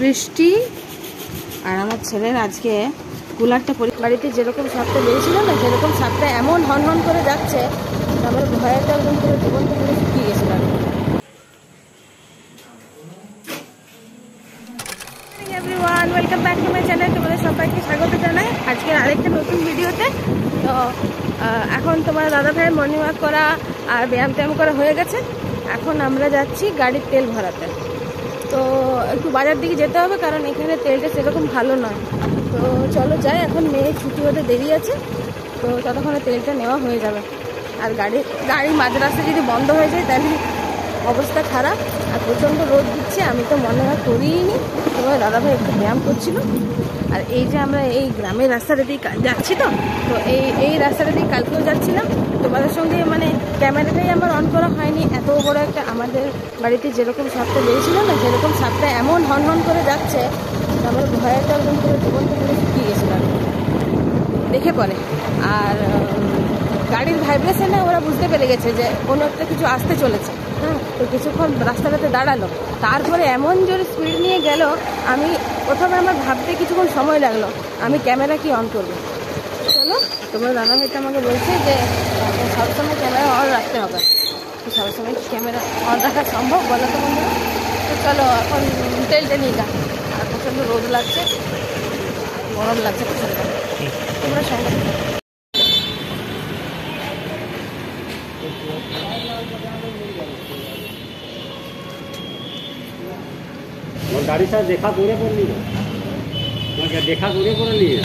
বৃষ্টি। আর আমার ছেলের আজকে কুলারটা পরি বাড়িতে যেরকম সাপটা বেরিয়েছিল না সেরকম সাপটা এমন হন হন করে যাচ্ছে, আমার ভয়টা একদম পুরো জীবনটা পুরো শুকিয়ে গেছিল ওয়েলকাম ব্যাক টু চ্যানেল তোমাদের সবাইকে স্বাগত জানাই। আজকের আরেকটা নতুন ভিডিওতে। তো এখন তোমার দাদা ভাইয়ের মর্নিং ওয়াক করা আর ব্যায়াম ট্যায়াম করা হয়ে গেছে। এখন আমরা যাচ্ছি গাড়ির তেল ভরাতে। তো একটু বাজার দিকে যেতে হবে, কারণ এখানে তেলটা সেরকম ভালো নয়। তো চলো যাই, এখন মেয়ে ছুটি হতে দেরি আছে, তো ততক্ষণে তেলটা নেওয়া হয়ে যাবে। আর গাড়ি গাড়ি মাঝ রাস্তায় যদি বন্ধ হয়ে যায়, তাহলে অবস্থা খারাপ আর প্রচণ্ড রোদ দিচ্ছে, আমি তো মনে হয় করিনি তোমার দাদাভাই একটু ব্যায়াম করছিল। আর এই যে আমরা এই গ্রামের রাস্তাটা দিয়ে যাচ্ছি তো তো এই এই রাস্তাটা দিয়ে কালকেও যাচ্ছিলাম। তোমাদের সঙ্গে মানে ক্যামেরাটাই আমার অন করা হয়নি। এত বড় একটা আমাদের বাড়িতে যেরকম সাপটা বেরিয়েছিল না সেরকম সাপটা এমন হন হন করে যাচ্ছে আমার ভয়টা একদম পুরো জীবনটা পুরো শুকিয়ে গেছিল দেখে পরে। আর গাড়ির ভাইব্রেশনে ওরা বুঝতে পেরে গেছে যে কোনো একটা কিছু আসতে চলেছে। হ্যাঁ তো কিছুক্ষণ রাস্তাটাতে দাঁড়াল। তারপরে এমন জোরে স্পিড নিয়ে গেল, আমি প্রথমে আমার ভাবতে কিছুক্ষণ সময় লাগল, আমি ক্যামেরা কি অন করব? চলো, তোমরা দাদা ভাইটা আমাকে বলছে যে সবসময় ক্যামেরা অন রাখতে হবে। তো সবসময় ক্যামেরা অন রাখা সম্ভব বলো তো বন্ধুরা। তো চলো, এখন তেলটা নিয়ে যা আর প্রচণ্ড রোদ লাগছে, গরম লাগছে প্রচণ্ড। তোমরা সঙ্গে ওর গাড়ির সাথে দেখা করে পড়লি না। তোমাকে দেখা করে করে নিয়ে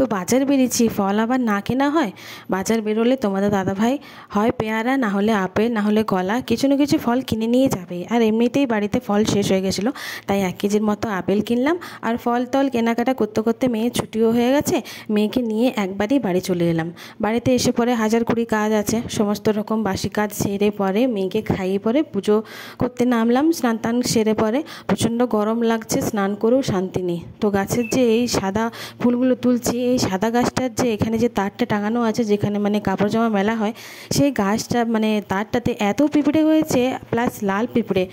তো বাজার বেরিয়েছি ফল আবার না কেনা হয়? বাজার বেরোলে তোমাদের দাদাভাই, হয় পেয়ারা, না হলে আপেল, না হলে কলা, কিছু না কিছু ফল কিনে নিয়ে যাবে। আর এমনিতেই বাড়িতে ফল শেষ হয়ে গেছিল, তাই এক কেজির মতো আপেল কিনলাম। আর ফল টল কেনাকাটা করতে করতে মেয়ে ছুটিও হয়ে গেছে, মেয়েকে নিয়ে একবারই বাড়ি চলে এলাম। বাড়িতে এসে পরে হাজার কুড়ি কাজ আছে, সমস্ত রকম বাসি কাজ সেরে পরে মেয়েকে খাইয়ে পরে পুজো করতে নামলাম। স্নান টান সেরে পরে প্রচণ্ড গরম লাগছে, স্নান করেও শান্তি নেই। তো গাছের যে এই সাদা ফুলগুলো তুলছি এই সাদা গাছটার যে এখানে যে তারটা টাঙানো আছে, যেখানে মানে কাপড় জামা মেলা হয়, সেই গাছটা মানে তারটাতে এত পিঁপড়ে হয়েছে প্লাস লাল পিঁপড়ে।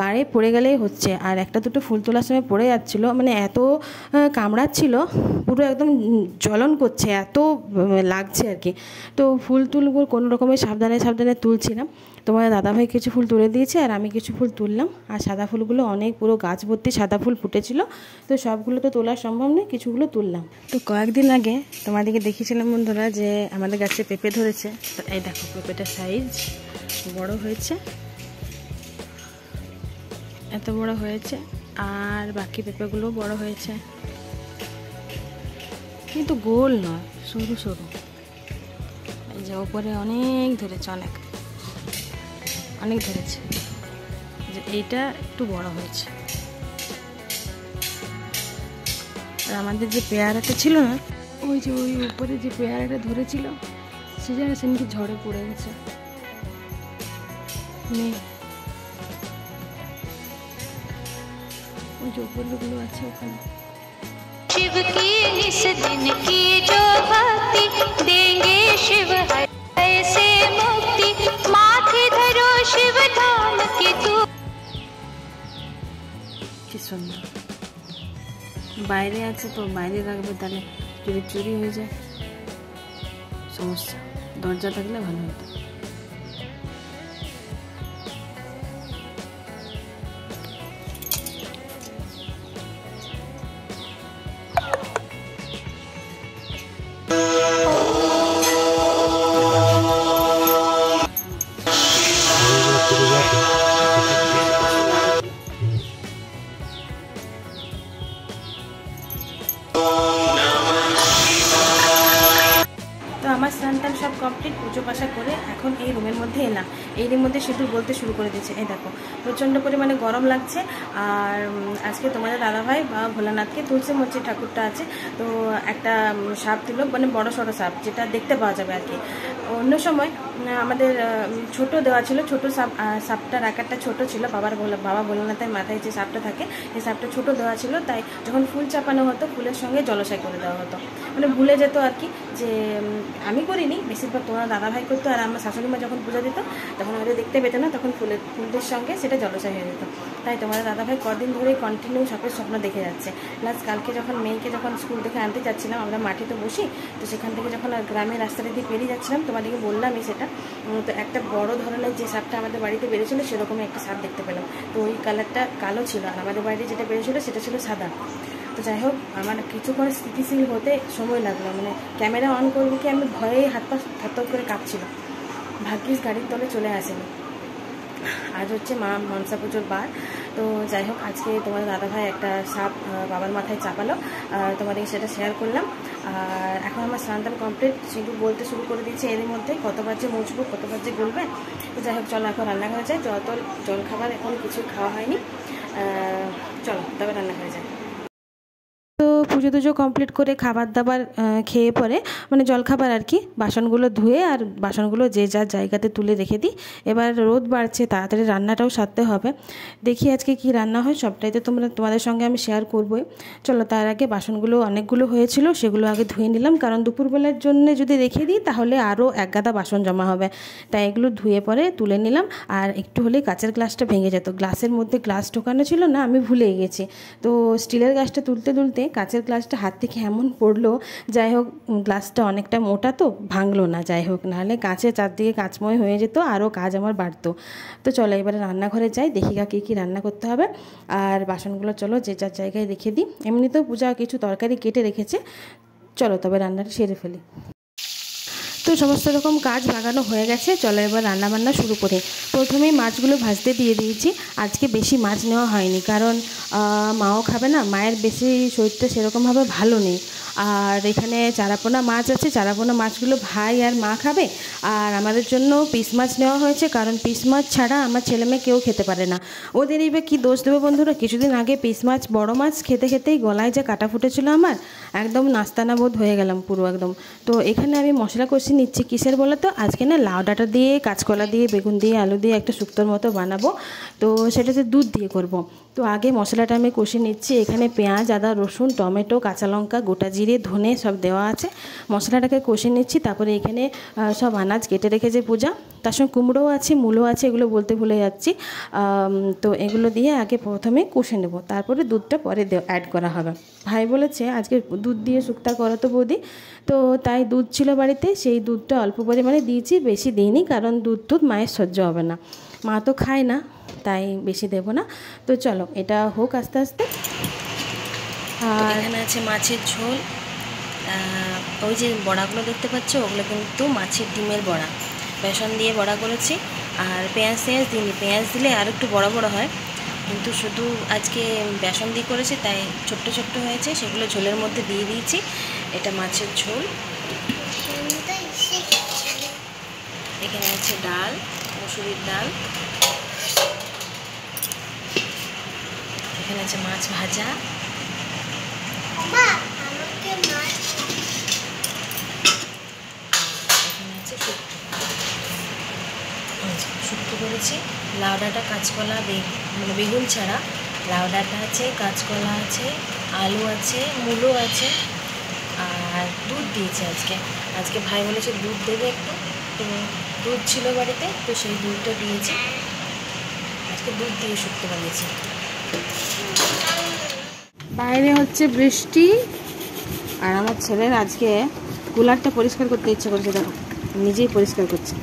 গায়ে পড়ে গেলেই হচ্ছে। আর একটা দুটো ফুল তোলার সময় পড়ে যাচ্ছিল মানে এত কামড়াচ্ছিল, পুরো একদম জ্বলন করছে, এত লাগছে আর কি। তো ফুল তুলগুলো কোনো রকমের সাবধানে সাবধানে তুলছিলাম তোমার দাদাভাই কিছু ফুল তুলে দিয়েছে আর আমি কিছু ফুল তুললাম। আর সাদা ফুলগুলো অনেক, পুরো গাছ ভর্তি সাদা ফুল ফুটেছিল। তো সবগুলো তো তোলা সম্ভব নয়, কিছুগুলো তুললাম। তো কয়েকদিন আগে তোমাদেরকে দেখিয়েছিলাম বন্ধুরা যে আমাদের গাছে পেঁপে ধরেছে। এই দেখো পেঁপেটার সাইজ বড় হয়েছে। এত বড় হয়েছে আর বাকি পেঁপেগুলো বড় হয়েছে। কিন্তু গোল নয়, সরু সরু। এই যে ওপরে অনেক ধরেছে অনেক। অনেক ধরেছে যে এইটা একটু বড় হয়েছে আর আমাদের যে পেয়ারাটা ছিল না ওই যে ওই উপরে যে পেয়ারাটা ধরেছিল সে যেন সেদিনকে ঝড়ে পড়ে গেছে নেই ওই যে উপরগুলো আছে ওখানে शिव की इस दिन की जो भक्ति देंगे शिव हर কি সুন্দর। বাইরে আছে তো, বাইরে রাখবে তাহলে যদি চুরি হয়ে যায়, সমস্যা। দরজা থাকলে ভালো হতো। আমার স্নান সব কমপ্লিট পুজো পাশা করে এখন এই রুমের মধ্যে এলাম। এই রুমের মধ্যে সিঁদুর বলতে শুরু করে দিয়েছে। এই দেখো, প্রচণ্ড পরিমাণে গরম লাগছে। আর আজকে তোমাদের দাদাভাই বা ভোলানাথকে তুলসী মঞ্চে ঠাকুরটা আছে। তো একটা সাপ তুলো মানে বড় সড়ো সাপ, যেটা দেখতে পাওয়া যাবে আর কি। অন্য সময় আমাদের ছোট দেওয়া ছিল, ছোট সাপ সাপটার আকারটা ছোট ছিল, বাবার বলে বাবা বলল না তাই মাথায় যে সাপটা থাকে এই সাপটা ছোট দেওয়া ছিল, তাই যখন ফুল চাপানো হতো, ফুলের সঙ্গে জলসাই করে দেওয়া হতো। মানে ভুলে যেত আর কি যে আমি করিনি, বেশিরভাগ তোমার দাদাভাই করতো আর আমার শাশুড়ি মা যখন পূজা দিত, তখন হয়তো দেখতে পেতো না, তখন ফুলের, ফুলদের সঙ্গে সেটা জলসাই হয়ে যেত। তাই তোমার দাদাভাই কদিন ধরে কন্টিনিউ সাপের স্বপ্ন দেখে যাচ্ছে। প্লাস কালকে যখন মেয়েকে যখন স্কুল থেকে আনতে যাচ্ছিলাম, আমরা মাঠে তো বসি, তো সেখান থেকে যখন গ্রামের রাস্তাটা দিয়ে পেরিয়ে যাচ্ছিলাম, তোমাদেরকে বললামই সেটা উম, তো একটা বড় ধরনের যে সাপটা আমাদের বাড়িতে বেড়েছিল সেরকমই একটা সাপ দেখতে পেলাম। তো ওই কালারটা কালো ছিল আর আমাদের বাড়িতে যেটা বেড়েছিল সেটা ছিল সাদা। তো যাই হোক আমার কিছুক্ষণ স্থিতিশীল হতে সময় লাগল। মানে ক্যামেরা অন করব কি আমি ভয়ে হাত পা করে কাঁপছিলাম। ভাগ্যিস গাড়ির তলে চলে আসেনি। আজ হচ্ছে মা মনসা পুজোর বার। তো যাই হোক, আজকে তোমার দাদাভাই একটা সাপ বাবার মাথায় চাপালো। তোমাদেরকে সেটা শেয়ার করলাম। আর এখন আমার স্নান কমপ্লিট শুধু বলতে শুরু করে দিয়েছে এর মধ্যে। কতবার যে মুছবো কতবার যে গুলবে তো যাই হোক, চলো এখন রান্নাঘরে জল টল জল খাবার, এখন কিছু খাওয়া হয়নি। চলো, তবে রান্নাঘরে তো পুজো টুজো কমপ্লিট করে খাবার দাবার খেয়ে পরে মানে জলখাবার আর কি, বাসনগুলো ধুয়ে আর বাসনগুলো যে যার জায়গাতে তুলে রেখে দিই। এবার রোদ বাড়ছে, তাড়াতাড়ি রান্নাটাও সারতে হবে। দেখি আজকে কি রান্না হয়, সবটাই তো তোমরা, তোমাদের সঙ্গে আমি শেয়ার করবোই। চলো, তার আগে বাসনগুলো অনেকগুলো হয়েছিল, সেগুলো আগে ধুয়ে নিলাম। কারণ দুপুরবেলার জন্য যদি রেখে দিই, তাহলে আরও এক গাদা বাসন জমা হবে। তাই এগুলো ধুয়ে পরে তুলে নিলাম। আর একটু হলেই কাঁচের গ্লাসটা ভেঙে যেত। গ্লাসের মধ্যে গ্লাস ঢোকানো ছিল না, আমি ভুলে গেছি। তো স্টিলের গ্লাসটা তুলতে তুলতে কাঁচের গ্লাসটা হাত থেকে এমন পড়ল, যাই হোক গ্লাসটা অনেকটা মোটা তো, ভাঙলো না, যাই হোক, নাহলে কাঁচে চারদিকে কাঁচময় হয়ে যেত, আরও কাজ আমার বাড়তো। তো চলো এবারে রান্নাঘরে যাই, দেখি গা কী কী রান্না করতে হবে, আর বাসনগুলো চলো, যে যার জায়গায় রেখে দিই। এমনিতেও পূজা কিছু তরকারি কেটে রেখেছে, চলো তবে রান্নাটা সেরে ফেলি। তো সমস্ত রকম কাজ লাগানো হয়ে গেছে। চলো এবার রান্না বান্না শুরু করি। প্রথমেই মাছগুলো ভাজতে দিয়ে দিয়েছি। আজকে বেশি মাছ নেওয়া হয়নি, কারণ মাও খাবে না। মায়ের বেশি শরীরটা সেরকমভাবে ভালো নেই। আর এখানে চারাপোনা মাছ আছে, চারাপোনা মাছগুলো ভাই আর মা খাবে। আর আমাদের জন্য পিস মাছ নেওয়া হয়েছে, কারণ পিস মাছ ছাড়া আমার ছেলে মেয়ে কেউ খেতে পারে না। ওদের এইবার কী দোষ দেবো বন্ধুরা? কিছুদিন আগে পিস মাছ, বড় মাছ খেতে খেতেই গলায় যে কাটা ফুটেছিল আমার, একদম নাস্তানা বোধ হয়ে গেলাম পুরো একদম। তো এখানে আমি মশলা কষি নিচ্ছি কিসের বলো তো? আজকে না লাউ ডাঁটা দিয়ে, কাঁচকলা দিয়ে, বেগুন দিয়ে, আলু দিয়ে একটা শুক্তোর মতো বানাবো। তো সেটাতে দুধ দিয়ে করব। তো আগে মশলাটা আমি কষে নিচ্ছি। এখানে পেঁয়াজ, আদা, রসুন, টমেটো, কাঁচা লঙ্কা, গোটা জিরে, ধনে সব দেওয়া আছে। মশলাটাকে কষে নিচ্ছি, তারপরে এখানে সব আনাজ কেটে রেখেছে পূজা। তার সঙ্গে কুমড়োও আছে মূলো আছে, এগুলো বলতে ভুলে যাচ্ছি। তো এগুলো দিয়ে আগে প্রথমে কষে নেব। তারপরে দুধটা পরে অ্যাড করা হবে। ভাই বলেছে, আজকে দুধ দিয়ে শুক্তা করো তো বৌদি। তো তাই দুধ ছিল বাড়িতে, সেই দুধটা অল্প পরিমাণে দিয়েছি, বেশি দিইনি, কারণ দুধ দুধ মায়ের সহ্য হবে না। মা তো খায় না, তাই বেশি দেবো না। তো চলো, এটা হোক আস্তে আস্তে। আর এখানে আছে মাছের ঝোল। ওই যে বড়াগুলো দেখতে পাচ্ছ, ওগুলো কিন্তু মাছের ডিমের বড়া। বেসন দিয়ে বড়া করেছি। আর পেঁয়াজ পেঁয়াজ দিইনি। পেঁয়াজ দিলে আর একটু বড় বড় হয়। কিন্তু শুধু আজকে বেসন দিয়ে করেছি, তাই ছোট্ট ছোট্ট হয়েছে। সেগুলো ঝোলের মধ্যে দিয়ে দিয়েছি। এটা মাছের ঝোল। এখানে আছে ডাল। মুসুরির ডাল। এখানে আছে মাছ ভাজা। এখানে শুক্তো করেছি। লাউ ডাঁটা কাঁচকলা মানে বেগুন ছাড়া। লাউ ডাঁটা আছে, কাঁচকলা আছে, আলু আছে, মূলো আছে। আর দুধ দিয়েছে আজকে। আজকে ভাই বলেছে দুধ দেবে একটু। তো দুধ ছিল বাড়িতে, তো সেই দুধটা দিয়েছে। আজকে দুধ দিয়ে শুক্তো বানিয়েছি। বাইরে হচ্ছে বৃষ্টি, আর আমার ছেলের আজকে কুলারটা পরিষ্কার করতে ইচ্ছে করছে, দেখো, নিজেই পরিষ্কার করছে।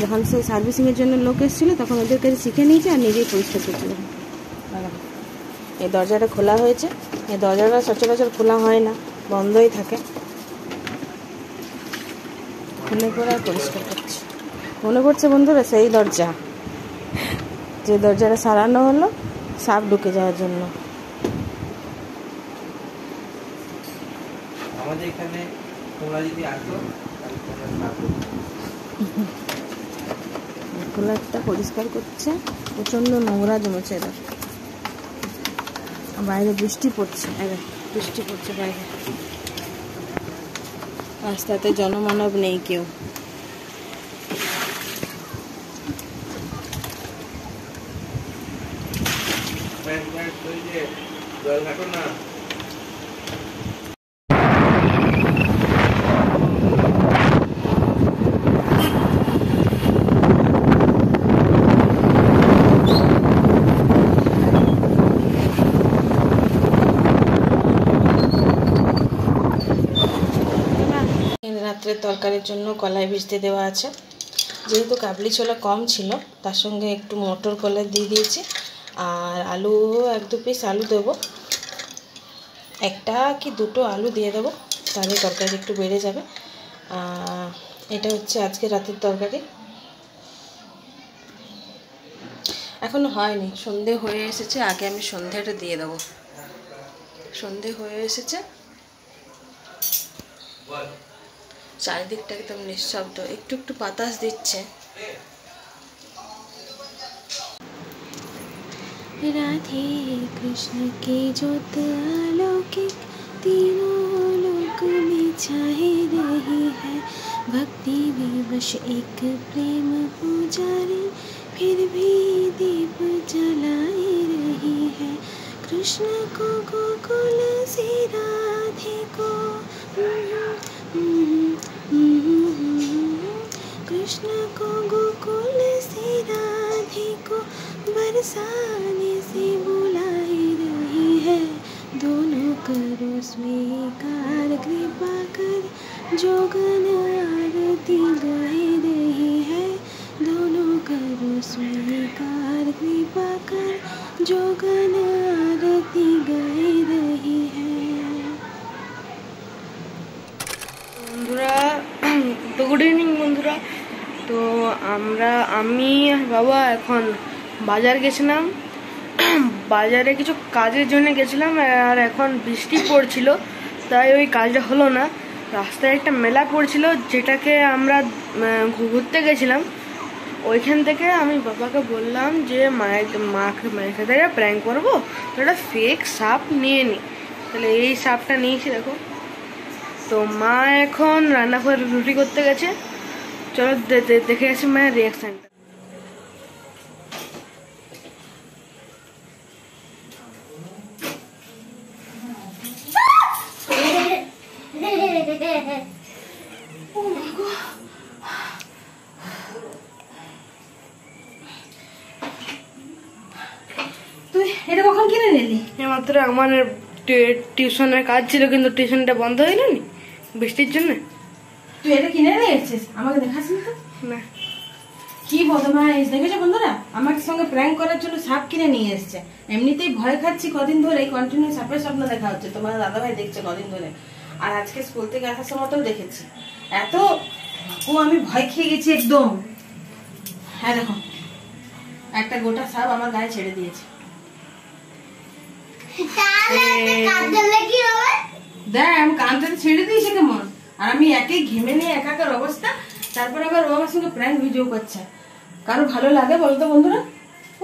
যখন সে সার্ভিসিংয়ের জন্য লোক এসেছিল, তখন ওদের কাছে শিখে নিয়েছে আর নিজেই পরিষ্কার করছে। এই দরজাটা খোলা হয়েছে। এই দরজাটা সচরাচর খোলা হয় না, বন্ধই থাকে। খুলে করে আর পরিষ্কার করছে। মনে করছে বন্ধুরা সেই দরজা। যে দরজাটা সারানো হলো সাপ ঢুকে যাওয়ার জন্য। আমাদের এখানে তোমরা যদি আসো তাহলে তোমরা থাকো কুলারটা পরিষ্কার করছে প্রচণ্ড নোংরা জমেছে এদের বাইরে বৃষ্টি পড়ছে বৃষ্টি পড়ছে বাইরে। রাস্তাতে জনমানব নেই কেউ। না। রাত্রের তরকারির জন্য কলাই ভিজতে দেওয়া আছে। যেহেতু কাবলি ছোলা কম ছিল, তার সঙ্গে একটু মটর কলাই দিয়ে দিয়েছি। আর আলু এক দু পিস আলু দেবো। একটা কি দুটো আলু দিয়ে দেবো, তাহলে তরকারি একটু বেড়ে যাবে। এটা হচ্ছে আজকে রাতের তরকারি। এখনও হয়নি, সন্ধে হয়ে এসেছে, আগে আমি সন্ধ্যাটা দিয়ে দেবো। সন্ধে হয়ে এসেছে। চারিদিকটা একদম নিঃশব্দ একটু একটু বাতাস দিচ্ছে राधे कृष्ण के ज्योत अलौकिक तीनों लोक में छाए रही है भक्ति विवश एक प्रेम पुजारी फिर भी दीप जलाए रही है कृष्ण को गोकुल से राधे को कृष्ण को गोकुल से राधे को बरसाने से बुलाई रही है दोनों करो स्वीकार कृपा कर जोगन आरती गाई रही है दोनों करो स्वीकार कृपा कर जोगन आरती गाई रही है गुड इवनिंग তো আমরা, আমি আর বাবা এখন বাজার গেছিলাম। বাজারে কিছু কাজের জন্য গেছিলাম, আর এখন বৃষ্টি পড়ছিল, তাই ওই কাজটা হলো না। রাস্তায় একটা মেলা পড়ছিল, যেটাকে আমরা ঘুরতে গেছিলাম। ওইখান থেকে আমি বাবাকে বললাম যে, মায়ের, মাকে, মায়ের সাথে একটা প্র্যাঙ্ক করব, তো একটা ফেক সাপ নিয়ে নি। তাহলে এই সাপটা নিয়েছি, দেখো। তো মা এখন রান্নাঘরে রুটি করতে গেছে। চলো দেখে আসি মায়ের রিয়াকশনটা তুই এটা কখন কিনে নিলি? মাত্র আমার টিউশনের কাজ ছিল কিন্তু টিউশনটা বন্ধ হয়ে গেল বৃষ্টির জন্য। তুই এটা কিনে নিয়ে এসেছিস? আমাকে দেখাসনি তো? না। কি বদমাইশ? দেখেছ বন্ধুরা? আমার সঙ্গে প্র্যাঙ্ক করার জন্য সাপ কিনে নিয়ে এসেছে। এমনিতেই ভয় খাচ্ছি কদিন ধরে কন্টিনিউ সাপের স্বপ্ন দেখা হচ্ছে। তোমার দাদাভাই দেখছে কদিন ধরে। আর আজকে স্কুল থেকে আসার সময়তেও দেখেছি। এত ও আমি ভয় খেয়ে গেছি একদম। হ্যাঁ দেখো। একটা গোটা সাপ আমার গায়ে ছেড়ে দিয়েছে। দেখ আমি কানটাতে ছেড়ে দিয়েছি কেমন? আর আমি একে ঘেমে নিয়ে একাকার অবস্থা, তারপর আবার ও আমার সঙ্গে প্র্যাঙ্ক ভিডিও করছে। কারও ভালো লাগে বলতো বন্ধুরা?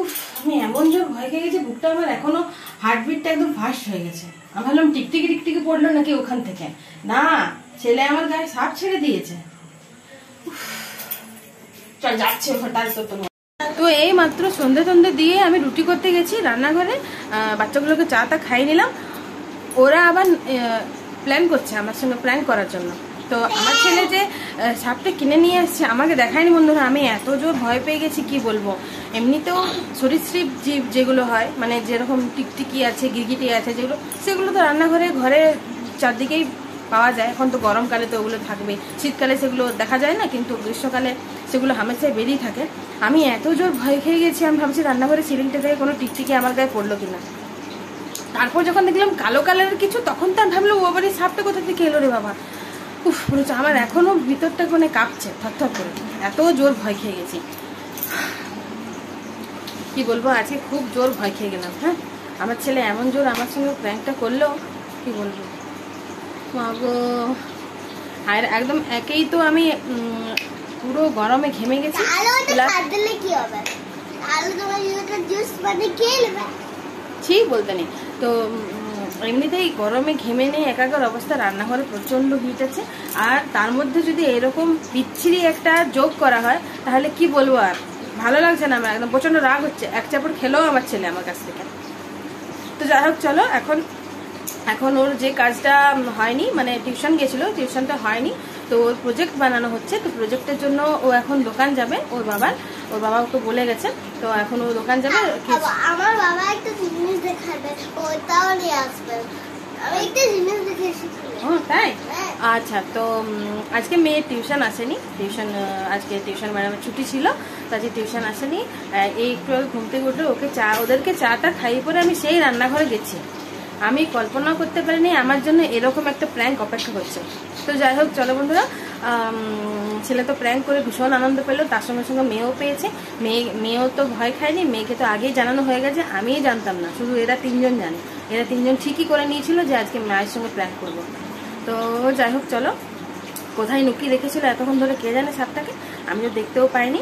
উফ, আমি এমন জোর ভয় খেয়ে গেছি, বুকটা আমার এখনও হার্টবিটটা একদম ফাস্ট হয়ে গেছে। আমি ভাবলাম, টিকটিকি টিকটিকি পড়ল নাকি ওখান থেকে? না, ছেলে আমার গায়ে সাপ ছেড়ে দিয়েছে। চল যাচ্ছে হঠাৎ তো তোমার তো এই মাত্র সন্ধে সন্ধে দিয়ে আমি রুটি করতে গেছি রান্নাঘরে। বাচ্চাগুলোকে চা টা খাই নিলাম। ওরা আবার প্ল্যান করছে, আমার সঙ্গে প্ল্যান করার জন্য। তো আমার ছেলে যে সাপটা কিনে নিয়ে আসছে, আমাকে দেখায়নি বন্ধুরা, আমি এত জোর ভয় পেয়ে গেছি, কি বলব? এমনিতেও সরীসৃপ জীব যেগুলো হয় মানে যেরকম টিকটিকি আছে, গিরগিটি আছে, যেগুলো, সেগুলো তো রান্নাঘরে, ঘরে চারদিকেই পাওয়া যায়। এখন তো গরমকালে তো ওগুলো থাকবে। শীতকালে সেগুলো দেখা যায় না, কিন্তু গ্রীষ্মকালে সেগুলো হামেশাই বেরিয়ে থাকে। আমি এত জোর ভয় খেয়ে গেছি, আমি ভাবছি রান্নাঘরে সিলিংটা থেকে কোনো টিকটিকি আমার গায়ে পড়ল কিনা। তারপর যখন দেখলাম কালো কালারের কিছু তখন তো আমি ভাবলাম ও বাড়ির সাপটা কোথা থেকে এলো রে বাবা? উফ হচ্ছে আমার এখনও ভিতরটা মানে কাঁপছে থরথর করে। এত জোর ভয় খেয়ে গেছি। কি বলব আজকে খুব জোর ভয় খেয়ে গেলাম হ্যাঁ? আমার ছেলে এমন জোর আমার সঙ্গে প্র্যাঙ্কটা করল কি বলব? মা গো। আর একদম একেই তো আমি পুরো গরমে ঘেমে গেছি। দিলে কি হবে? আলু তোমার জুস মানে খেয়ে নেবে। ঠিক বলতে নেই। তো এমনিতেই গরমে ঘেমে নেই, একাকার অবস্থা, রান্নাঘরে প্রচণ্ড হিট আছে। আর তার মধ্যে যদি এরকম বিচ্ছিরি একটা যোগ করা হয়, তাহলে কি বলব আর? ভালো লাগছে না আমার, একদম প্রচণ্ড রাগ হচ্ছে। এক চাপড় খেলেও আমার ছেলে আমার কাছ থেকে। তো যাই হোক, চলো, এখন এখন ওর যে কাজটা হয়নি মানে টিউশন গেছিল, টিউশনটা হয়নি। তো ওর প্রজেক্ট বানানো হচ্ছে তো প্রজেক্টের জন্য ও এখন দোকান যাবে ওর বাবার। ওর বাবা ওকে বলে গেছে তো এখন ও দোকান যাবে। আমার বাবা একটা জিনিস দেখাবে ওটাও নিয়ে আসবে। আমি একটা জিনিস দেখে এসেছি। ও তাই? হ্যাঁ। আচ্ছা তো আজকে মেয়ের টিউশন আসেনি। টিউশন আজকে টিউশন ম্যাডামের ছুটি ছিল তো আজকে টিউশন আসেনি। এই একটু আগে ঘুম থেকে উঠে ওকে চা ওদেরকে চাটা খাইয়ে পরে আমি সেই রান্নাঘরে গেছি। আমি কল্পনা করতে পারিনি, আমার জন্য এরকম একটা প্র্যাঙ্ক অপেক্ষা করছে। তো যাই হোক, চলো বন্ধুরা ছেলে তো প্র্যাঙ্ক করে ভীষণ আনন্দ পেল, তার সঙ্গে সঙ্গে মেয়েও পেয়েছে। মেয়ে, মেয়েও তো ভয় খায়নি, মেয়েকে তো আগেই জানানো হয়ে গেছে, আমিই জানতাম না, শুধু এরা তিনজন জানে। এরা তিনজন ঠিকই করে নিয়েছিল যে আজকে মায়ের সঙ্গে প্র্যাঙ্ক করব। তো যাই হোক, চলো। কোথায় লুকিয়ে রেখেছিল এতক্ষণ ধরে কে জানে সাপটাকে আমি তো দেখতেও পাইনি।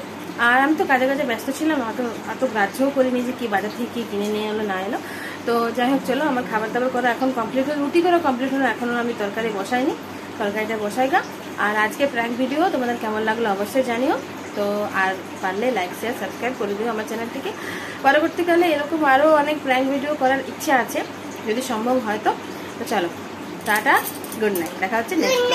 আর আমি তো কাজে কাজে ব্যস্ত ছিলাম, অত অত গ্রাহ্যও করিনি যে কি বাজার থেকে কি কিনে নিয়ে এলো, না এলো। তো যাই হোক, চলো, আমার খাবার দাবার করা এখন কমপ্লিট হলো রুটি করা কমপ্লিট হলো, এখনও আমি তরকারি বসাইনি। তরকারিটা বসাই গা আর আজকে প্র্যাঙ্ক ভিডিও তোমাদের কেমন লাগল অবশ্যই জানিও। তো আর পারলে লাইক শেয়ার সাবস্ক্রাইব করে দিও আমার চ্যানেলটিকে পরবর্তীকালে এরকম আরও অনেক প্র্যাঙ্ক ভিডিও করার ইচ্ছা আছে, যদি সম্ভব হয় তো। চলো, টাটা গুড নাইট দেখা হচ্ছে নেক্সট.